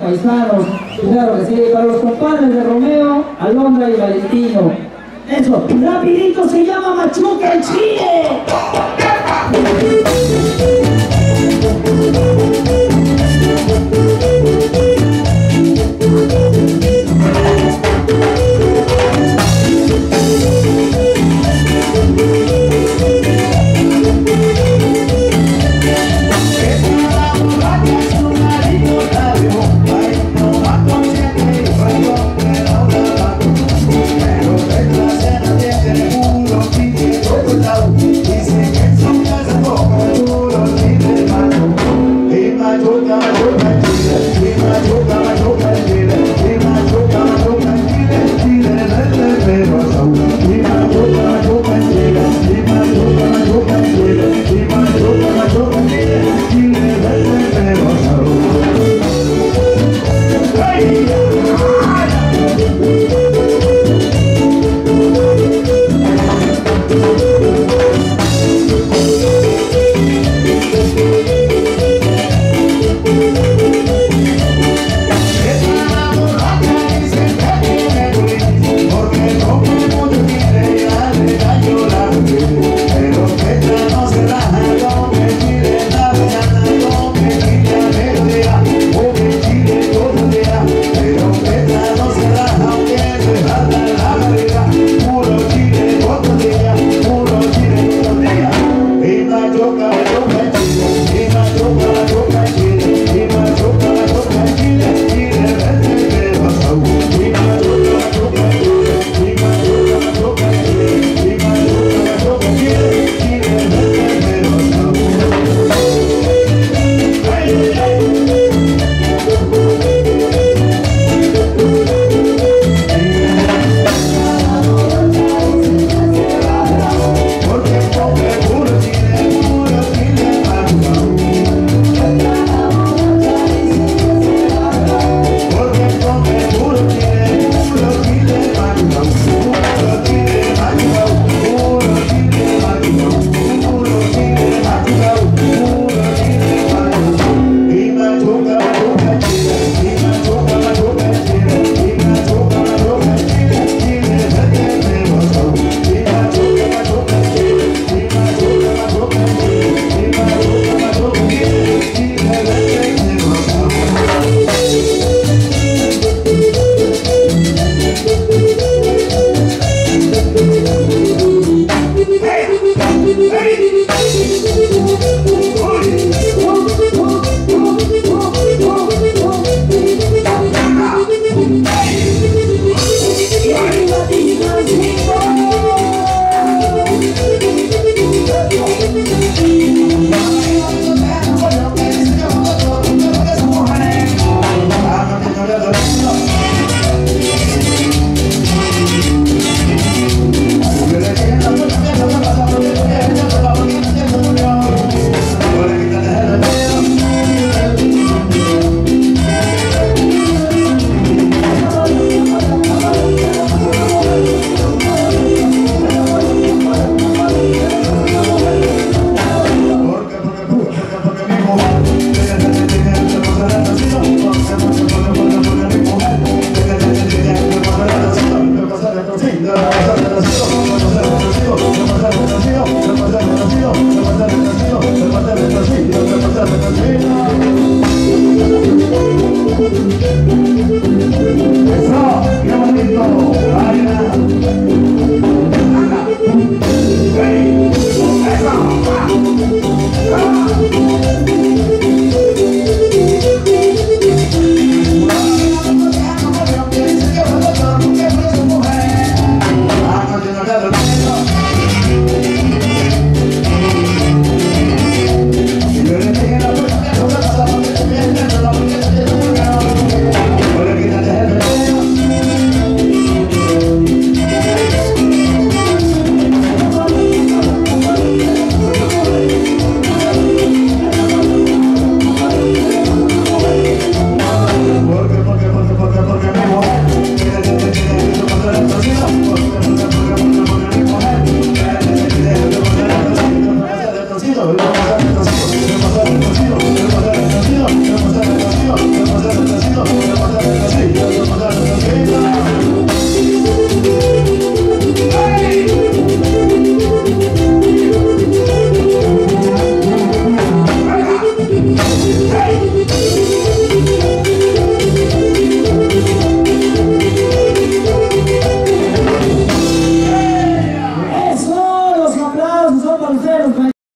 paisanos. Claro que sí, para los compadres de Romeo, Alondra y Valentino. Eso, rapidito se llama Machuca el Chile.